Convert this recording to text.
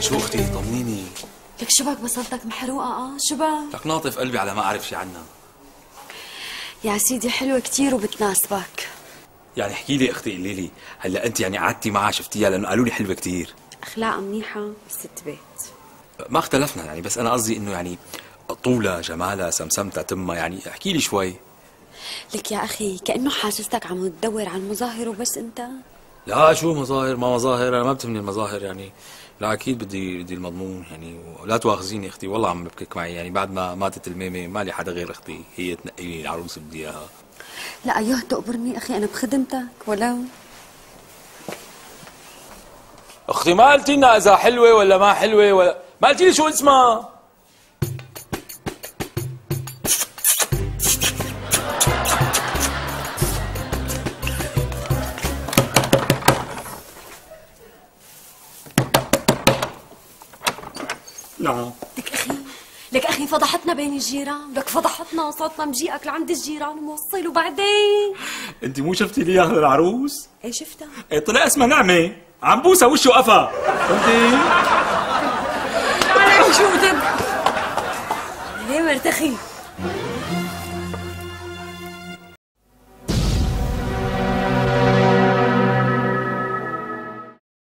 شو أختي طمنيني. لك شبك بصلتك محروقة آه؟ شبك لك ناطف قلبي على ما أعرف شي عنها. يا سيدي حلوة كتير وبتناسبك. يعني احكي لي أختي قولي لي هلأ أنت يعني قعدتي معها شفتيها؟ لأنه قالوا لي حلوة كثير أخلاقها منيحة ست بيت ما اختلفنا يعني بس أنا قصدي إنه يعني طولها جمالها سمسمتها تمها يعني احكي لي شوي. لك يا أخي كأنه حاسستك عم تدور على المظاهر وبس أنت؟ لا شو مظاهر؟ ما مظاهر أنا ما بتهمني المظاهر يعني. لا أكيد بدي بدي المضمون يعني ولا تواخذيني أختي والله عم ببكيك معي يعني. بعد ما ماتت الميمة ما لي حدا غير أختي هي تنقي لي العروس اللي بدي إياها. لا أيوه تقبرني أخي أنا بخدمتك ولو أختي ما قلتي لنا إذا حلوة ولا ما حلوة ولا ما قلتي لي شو اسمها؟ نعم لك أخي لك أخي فضحتنا بين الجيران لك فضحتنا صوتنا مجيئك لعند الجيران موصل وبعدين أنت مو شفتي لي اياها للعروس؟ إيه شفتها. إيه طلع اسمها نعمة. عم بوسها وشه قفا فهمتي؟ شو بدك؟ ليه مرتخي.